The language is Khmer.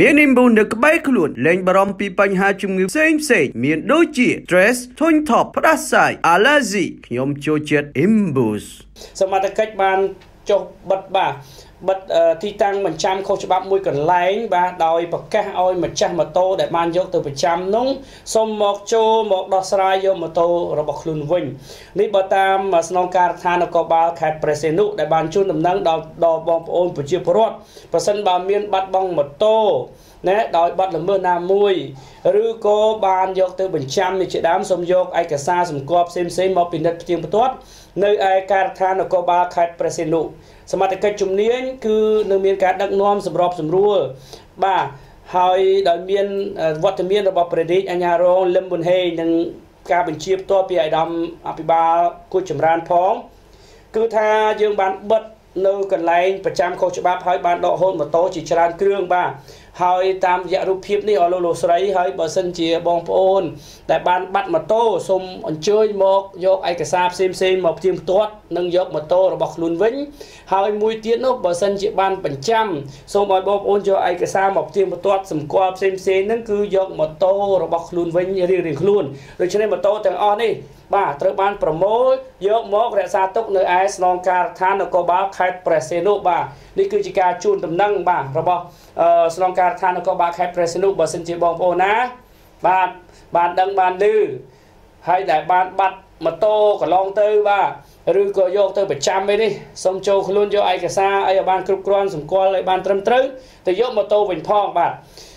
មាននិមប៊ូនៅក្បែរខ្លួនលែងបារម្ភពីបញ្ហាជំងឺផ្សេងផ្សេងមានដូចជា stress ធុញថប់ផ្ដាសាយ allergy ខ្ញុំចូលចិត្ត Imbus សមត្ថកិច្ចបានចុះបិទបាទ បិទទីតាំងបញ្ចាំខុសច្បាប់មួយកន្លែង បាទដោយប្រកាសឲ្យម្ចាស់ម៉ូតូដែលបានយកទៅប្រចាំនោះសូមមកចូលមកដោះស្រាយយកម៉ូតូរបស់ខ្លួនវិញនេះបើតាមស្នងការដ្ឋាននគរបាលខេត្តព្រះសីហនុដែលបានជូនដំណឹងដល់ដល់បងប្អូនប្រជាពលរដ្ឋប្រសិនបើមានបាត់បង់ម៉ូតូណាដោយបាត់ល្មើសណាមួយឬក៏បានយកទៅបញ្ចាំនេះជាដើមសូមយកឯកសារសម្គាល់ផ្សេងផ្សេងមកពិនិត្យផ្ទៀងផ្ទាត់នៅឯការដ្ឋាននគរបាលខេត្តព្រះសីហនុសមត្ថកិច្ចជំនាញគឺនឹងមានការដឹកនាំសម្របសម្រួលបាទហើយដោយមានវត្តមានរបស់ព្រះរាជអាជ្ញារងលឹមប៊ុនហេងនិងការបញ្ជាផ្ទាល់ពីអាដាមអភិបាលគូចចម្រើនផងគឺថាយើងបានបិទនៅកន្លែងប្រចាំខុសច្បាប់ហើយបានដកហូតម៉ូតូជាច្រើនគ្រឿងបាទ ហើយតាមរយៈរូបភាពនេះអស់លោកលោកស្រីហើយបើសិនជាបងប្អូន ដែលបានបាត់ម៉ូតូសូមអញ្ជើញមកយកឯកសារផ្សេងផ្សេងមកផ្ទៀងផ្ទាត់និងយកម៉ូតូរបស់ខ្លួនវិញ ហើយមួយទៀតនោះបើសិនជាបានបញ្ចាំសូមឲ្យបងប្អូនយកឯកសារមកផ្ទៀងផ្ទាត់សម្គាល់ផ្សេងផ្សេងហ្នឹងគឺយកម៉ូតូរបស់ខ្លួនវិញរៀងរៀងខ្លួនដូច្នេះម៉ូតូទាំងអស់នេះបាទត្រូវបានប្រមូលយកមករក្សាទុកនៅឯស្នងការដ្ឋាននគរបាលខេត្តព្រះសីហនុបាទនេះគឺជាការជូនដំណឹងបាទរបស់ស្នងការដ្ឋាននគរបាលខេត្តព្រះសីហនុបើសិនជាបងប្អូនណា បាទបានដឹងបានឮហើយដែលបានបាត់ម៉ូតូកន្លងទៅបាទឬក៏យកទៅប្រចាំអីនេះសូមចូលខ្លួនយកឯកសារអីឲ្យបានគ្រប់គ្រាន់សម្គាល់ឲ្យបានត្រឹមត្រូវទៅយកម៉ូតូវិញផងបាទ